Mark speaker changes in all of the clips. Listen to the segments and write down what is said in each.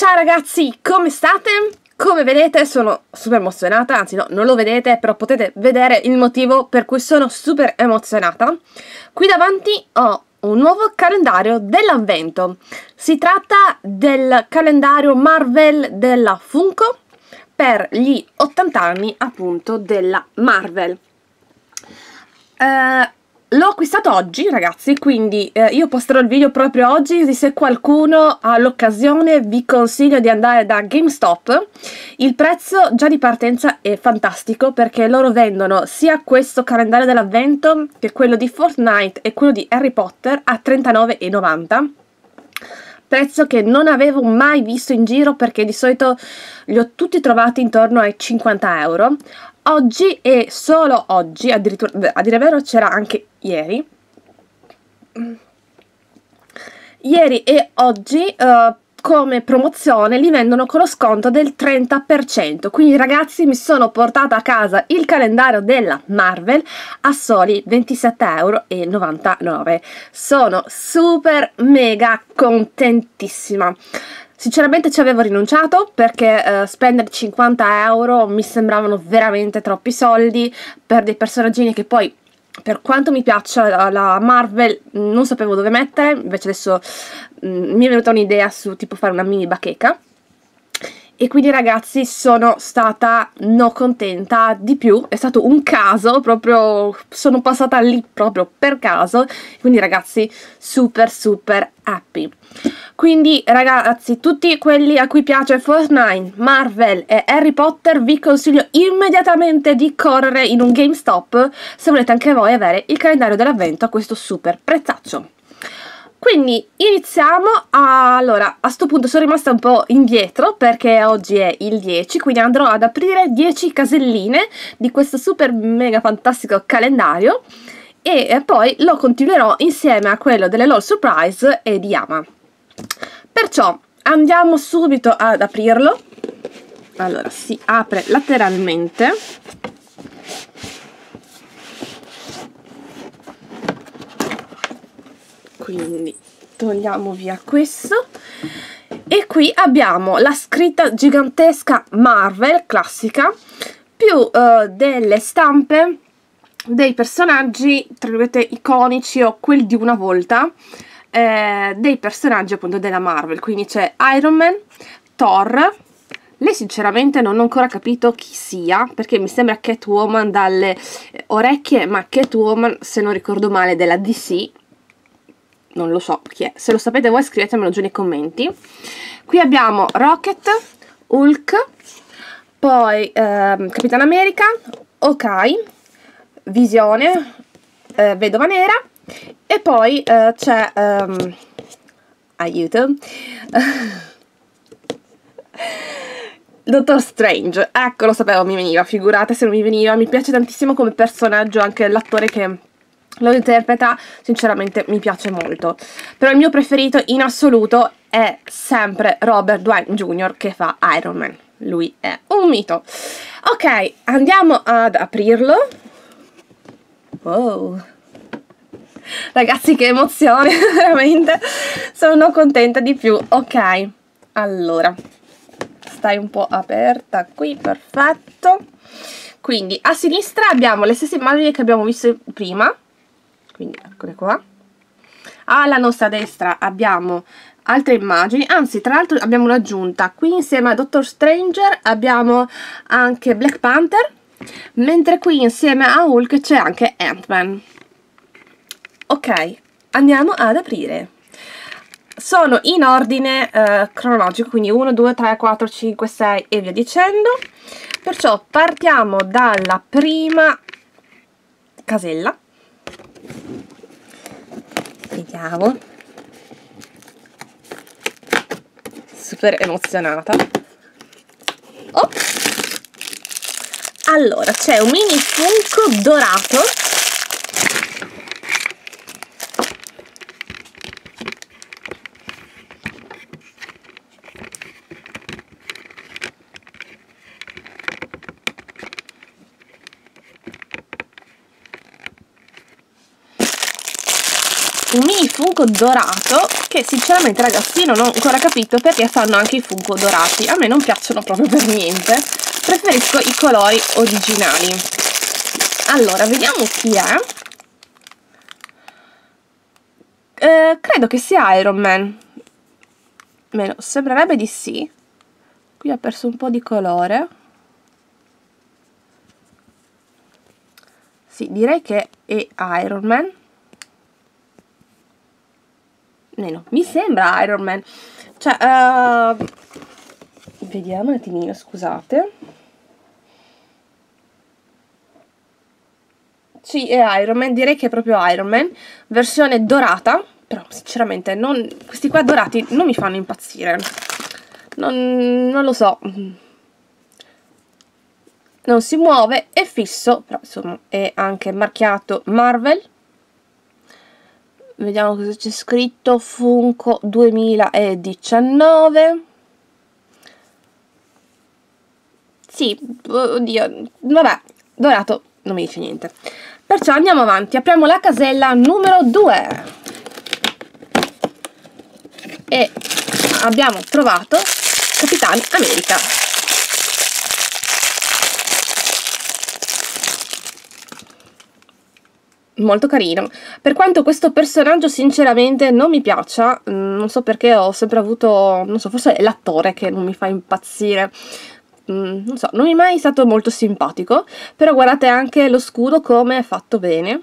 Speaker 1: Ciao ragazzi, come state? Come vedete sono super emozionata, anzi no, non lo vedete, però potete vedere il motivo per cui sono super emozionata. Qui davanti ho un nuovo calendario dell'avvento. Si tratta del calendario Marvel della Funko per gli 80 anni appunto della Marvel. Uh, L'ho acquistato oggi ragazzi, quindi eh, io posterò il video proprio oggi, così se qualcuno ha l'occasione vi consiglio di andare da GameStop. Il prezzo già di partenza è fantastico perché loro vendono sia questo calendario dell'avvento che quello di Fortnite e quello di Harry Potter a 39,90 prezzo che non avevo mai visto in giro perché di solito li ho tutti trovati intorno ai 50 euro oggi e solo oggi, addirittura, a dire vero c'era anche ieri, ieri e oggi uh, come promozione li vendono con lo sconto del 30%, quindi ragazzi mi sono portata a casa il calendario della Marvel a soli 27,99 euro. Sono super mega contentissima. Sinceramente ci avevo rinunciato perché uh, spendere 50 euro mi sembravano veramente troppi soldi. Per dei personaggini che poi per quanto mi piaccia la, Marvel non sapevo dove mettere, invece adesso mm, mi è venuta un'idea su tipo fare una mini bacheca e quindi ragazzi sono stata no contenta di più, è stato un caso, proprio sono passata lì proprio per caso, quindi ragazzi super super happy. Quindi ragazzi, tutti quelli a cui piace Fortnite, Marvel e Harry Potter vi consiglio immediatamente di correre in un GameStop se volete anche voi avere il calendario dell'avvento a questo super prezzaccio. Quindi iniziamo, allora a sto punto sono rimasta un po' indietro perché oggi è il 10, quindi andrò ad aprire 10 caselline di questo super mega fantastico calendario e poi lo continuerò insieme a quello delle LOL Surprise e di Yama. Perciò andiamo subito ad aprirlo, allora si apre lateralmente quindi togliamo via questo. E qui abbiamo la scritta gigantesca Marvel classica più uh, delle stampe dei personaggi tra virgolette iconici o quelli di una volta eh, dei personaggi appunto della Marvel. Quindi c'è Iron Man, Thor. Lei sinceramente non ho ancora capito chi sia, perché mi sembra Catwoman dalle orecchie, ma Catwoman, se non ricordo male, della DC, non lo so chi è. Se lo sapete voi scrivetemelo giù nei commenti. Qui abbiamo Rocket, Hulk, poi ehm, Capitan America, Ok, Visione, eh, Vedova Nera e poi eh, c'è... Ehm, aiuto... Dottor Strange, ecco lo sapevo mi veniva, figurate se non mi veniva, mi piace tantissimo come personaggio anche l'attore che lo interpreta sinceramente mi piace molto. Però il mio preferito in assoluto è sempre Robert Downey Jr. che fa Iron Man. Lui è un mito. Ok andiamo ad aprirlo. Wow. Ragazzi che emozione veramente. Sono contenta di più. Ok allora. Stai un po' aperta qui perfetto. Quindi a sinistra abbiamo le stesse immagini che abbiamo visto prima quindi eccole qua alla nostra destra abbiamo altre immagini, anzi tra l'altro abbiamo un'aggiunta, qui insieme a Doctor Stranger abbiamo anche Black Panther, mentre qui insieme a Hulk c'è anche Ant-Man. Ok, andiamo ad aprire. Sono in ordine eh, cronologico, quindi 1, 2, 3, 4, 5, 6 e via dicendo. Perciò partiamo dalla prima casella vediamo super emozionata. Oh. allora c'è un mini funko dorato un mini funko dorato che sinceramente ragazzi non ho ancora capito perché fanno anche i funko dorati. A me non piacciono proprio per niente. Preferisco i colori originali. Allora vediamo chi è. Eh, credo che sia Iron Man. Meno, sembrerebbe di sì. Qui ha perso un po' di colore. Sì, direi che è Iron Man meno, mi sembra Iron Man. Cioè, uh, vediamo un attimino, scusate. Sì, è Iron Man, direi che è proprio Iron Man versione dorata però sinceramente non, questi qua dorati non mi fanno impazzire. Non, non lo so. Non si muove, è fisso, però insomma è anche marchiato Marvel. Vediamo cosa c'è scritto, Funko 2019. Sì, oddio, vabbè, dorato non mi dice niente. Perciò andiamo avanti, apriamo la casella numero 2. E abbiamo trovato Capitan America. Molto carino. Per quanto questo personaggio sinceramente non mi piaccia, mm, non so perché ho sempre avuto, non so, forse è l'attore che non mi fa impazzire. Mm, non so, non mi è mai stato molto simpatico, però guardate anche lo scudo come è fatto bene.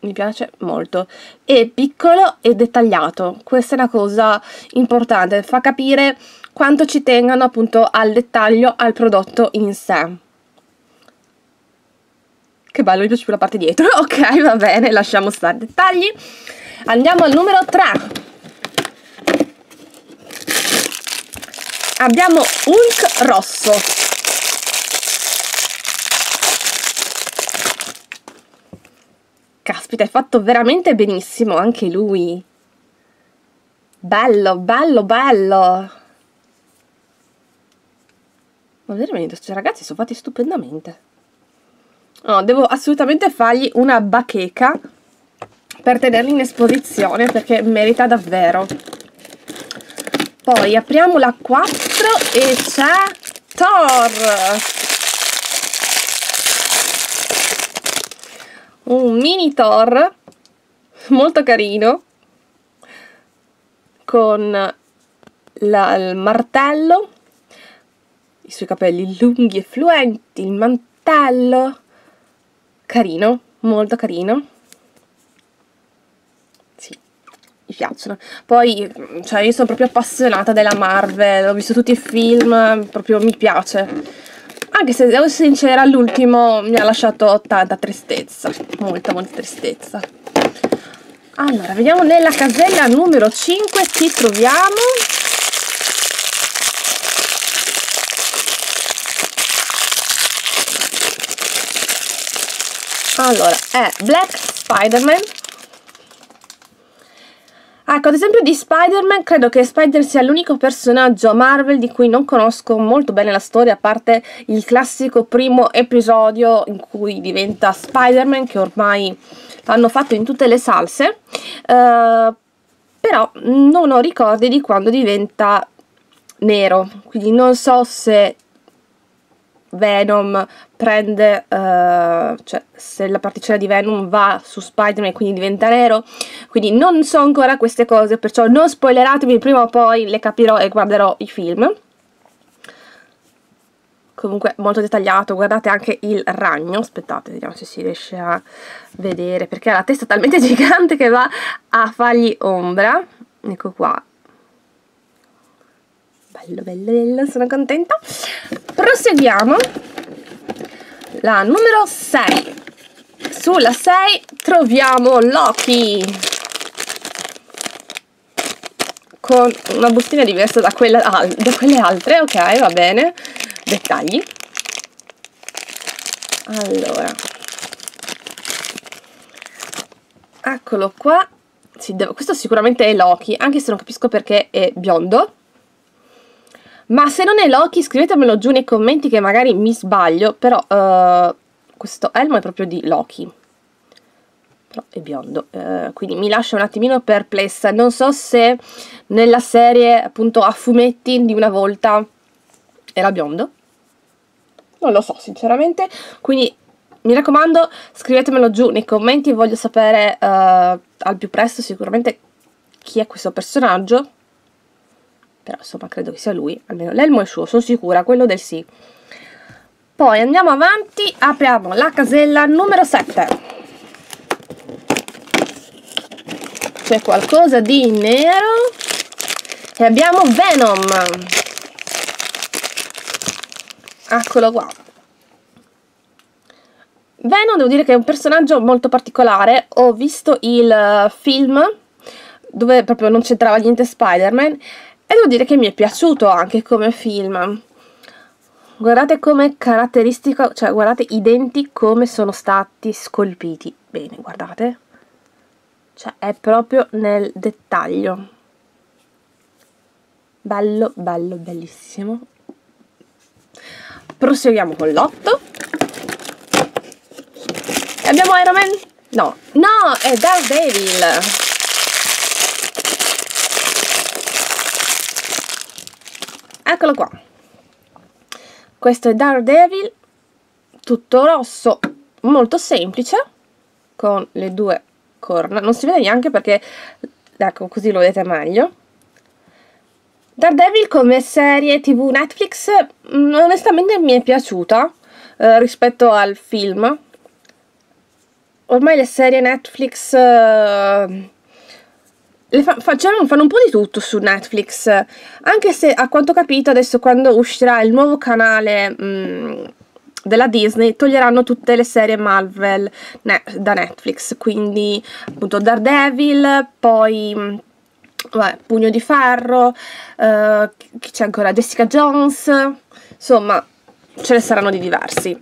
Speaker 1: Mi piace molto. È piccolo e dettagliato. Questa è una cosa importante, fa capire quanto ci tengano appunto al dettaglio al prodotto in sé. Che bello, mi piace più la parte dietro. Ok, va bene, lasciamo stare dettagli. Andiamo al numero 3. Abbiamo Hulk rosso. Caspita, è fatto veramente benissimo anche lui. Bello, bello, bello. Ma veramente, questi ragazzi sono fatti stupendamente. No, devo assolutamente fargli una bacheca per tenerli in esposizione perché merita davvero. Poi apriamo la 4 e c'è Thor! Un mini Thor molto carino con la, il martello, i suoi capelli lunghi e fluenti, il mantello carino, molto carino. Sì, mi piacciono. Poi, cioè, io sono proprio appassionata della Marvel, ho visto tutti i film, proprio mi piace. Anche se devo essere sincera, l'ultimo mi ha lasciato tanta tristezza, molta, molta tristezza. Allora, vediamo nella casella numero 5 chi troviamo. Allora è Black Spider-Man. Ecco ad esempio di Spider-Man credo che Spider sia l'unico personaggio Marvel di cui non conosco molto bene la storia a parte il classico primo episodio in cui diventa Spider-Man che ormai l'hanno fatto in tutte le salse. Uh, però non ho ricordi di quando diventa nero quindi non so se Venom prende, uh, cioè se la particella di Venom va su Spider-Man e quindi diventa nero, quindi non so ancora queste cose, perciò non spoileratemi, prima o poi le capirò e guarderò i film. Comunque molto dettagliato, guardate anche il ragno, aspettate, vediamo se si riesce a vedere, perché ha la testa talmente gigante che va a fargli ombra, ecco qua, bello bello bello sono contenta. Proseguiamo la numero 6 sulla 6 troviamo Loki. Con una bustina diversa da, quella, da quelle altre ok va bene. Dettagli. Allora. Eccolo qua. Questo sicuramente è Loki anche se non capisco perché è biondo ma se non è Loki scrivetemelo giù nei commenti che magari mi sbaglio, però uh, questo elmo è proprio di Loki. no, è biondo, eh, quindi mi lascia un attimino perplessa, non so se nella serie appunto a fumetti di una volta era biondo, non lo so sinceramente, quindi mi raccomando scrivetemelo giù nei commenti, voglio sapere uh, al più presto sicuramente chi è questo personaggio, però insomma credo che sia lui, almeno l'elmo è suo, sono sicura, quello del sì. Poi andiamo avanti, apriamo la casella numero 7. C'è qualcosa di nero e abbiamo Venom. Eccolo qua. Venom devo dire che è un personaggio molto particolare, ho visto il eh, film dove proprio non c'entrava niente Spider-Man e devo dire che mi è piaciuto anche come film. Guardate come caratteristico, cioè guardate i denti come sono stati scolpiti. Bene, guardate. Cioè è proprio nel dettaglio. Bello, bello, bellissimo. Proseguiamo con l'otto. Abbiamo Iron Man? No, no, è Daredevil. Eccolo qua. Questo è Daredevil, tutto rosso, molto semplice, con le due corna. Non si vede neanche perché, ecco, così lo vedete meglio. Daredevil come serie tv Netflix mm, onestamente mi è piaciuta eh, rispetto al film ormai le serie Netflix le fa, facciamo, fanno un po' di tutto su Netflix. Anche se a quanto ho capito adesso quando uscirà il nuovo canale mh, mm, della Disney toglieranno tutte le serie Marvel ne da Netflix. Quindi appunto Daredevil poi mm, vabbè, Pugno di Ferro uh, c'è ancora? Jessica Jones. Insomma ce ne saranno di diversi.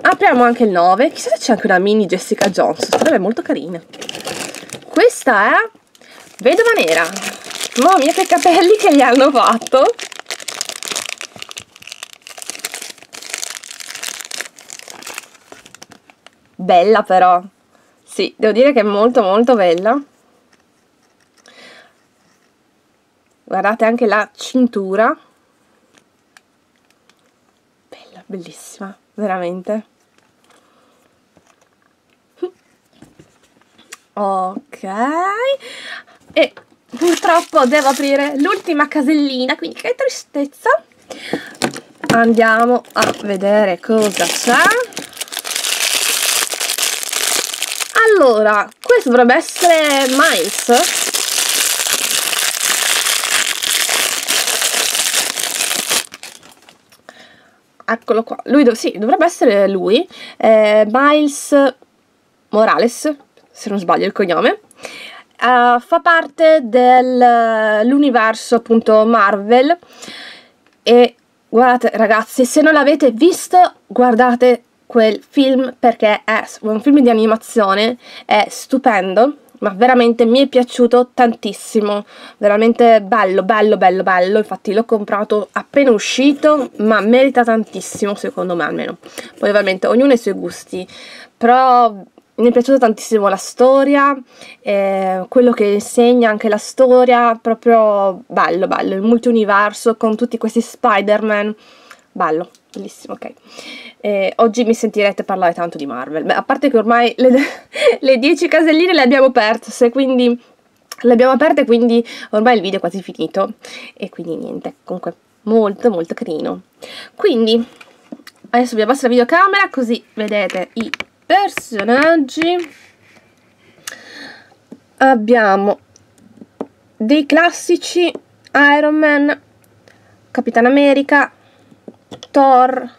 Speaker 1: Apriamo anche il 9 chissà se c'è anche una mini Jessica Jones. Sarebbe molto carina. Questa è vedova nera. Mamma mia che capelli che gli hanno fatto. Bella però. Sì, devo dire che è molto molto bella. Guardate anche la cintura. Bella, bellissima veramente. Ok e purtroppo devo aprire l'ultima casellina quindi che tristezza. Andiamo a vedere cosa c'è. Allora questo dovrebbe essere Miles. Eccolo qua, lui dov sì, dovrebbe essere lui, eh, Miles Morales, se non sbaglio il cognome, uh, fa parte dell'universo appunto Marvel. E guardate ragazzi, se non l'avete visto guardate quel film perché è un film di animazione, è stupendo ma veramente mi è piaciuto tantissimo, veramente bello, bello, bello, bello, infatti l'ho comprato appena uscito, ma merita tantissimo secondo me almeno, poi ovviamente ognuno ha i suoi gusti, però mi è piaciuta tantissimo la storia, eh, quello che insegna anche la storia, proprio bello, bello, il multiuniverso con tutti questi Spider-Man, bello, bellissimo, ok. Eh, oggi mi sentirete parlare tanto di Marvel, Beh, a parte che ormai le 10 caselline le abbiamo perse, quindi le abbiamo aperte, quindi ormai il video è quasi finito. E quindi niente, comunque molto molto carino. Quindi, adesso vi abbasso la videocamera così vedete i personaggi. Abbiamo dei classici Iron Man, Capitan America, Thor,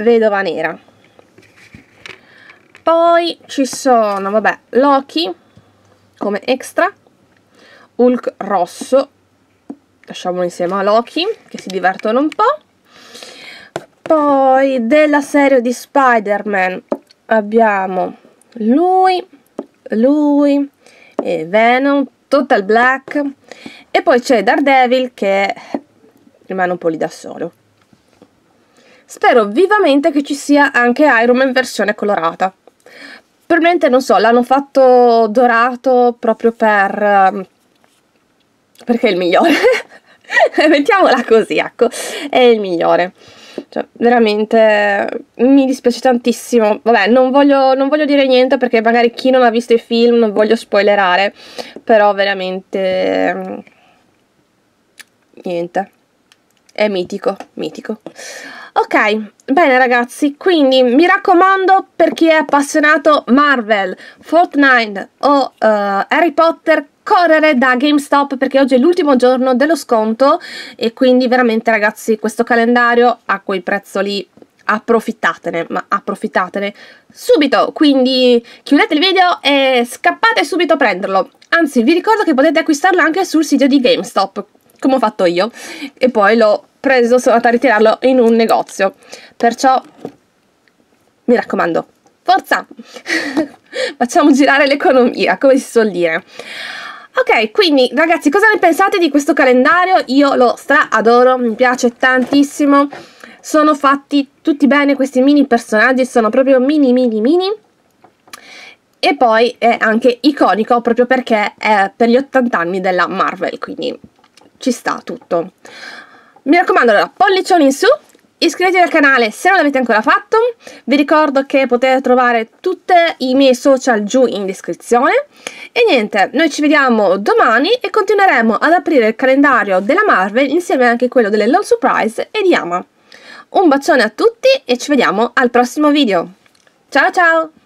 Speaker 1: vedova nera. Poi ci sono vabbè Loki come extra Hulk rosso. Lasciamolo insieme a Loki che si divertono un po' poi della serie di Spider-Man. Abbiamo lui lui e Venom Total Black. E poi c'è Daredevil che rimane un po' lì da solo. Spero vivamente che ci sia anche Iron Man versione colorata. probabilmente non so l'hanno fatto dorato proprio per um, perché è il migliore. Mettiamola così ecco. È il migliore cioè veramente mi dispiace tantissimo. Vabbè non voglio, non voglio dire niente perché magari chi non ha visto i film non voglio spoilerare però veramente mm, niente è mitico mitico. Ok bene ragazzi quindi mi raccomando per chi è appassionato Marvel Fortnite o uh, Harry Potter correre da GameStop perché oggi è l'ultimo giorno dello sconto e quindi veramente ragazzi questo calendario a quei prezzoli approfittatene, ma approfittatene subito, quindi chiudete il video e scappate subito a prenderlo, anzi vi ricordo che potete acquistarlo anche sul sito di GameStop, come ho fatto io, e poi l'ho preso, sono andata a ritirarlo in un negozio, perciò mi raccomando, forza, facciamo girare l'economia, come si suol dire. Ok, quindi ragazzi, cosa ne pensate di questo calendario? Io lo stra adoro, mi piace tantissimo. Sono fatti tutti bene questi mini personaggi, sono proprio mini mini mini. E poi è anche iconico proprio perché è per gli 80 anni della Marvel, quindi ci sta tutto. Mi raccomando, allora, pollicioni in su, Iscrivetevi al canale se non l'avete ancora fatto, vi ricordo che potete trovare tutti i miei social giù in descrizione e niente, noi ci vediamo domani e continueremo ad aprire il calendario della Marvel insieme anche quello delle Lone Surprise e di Ama. Un bacione a tutti e ci vediamo al prossimo video. Ciao ciao!